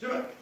是吧？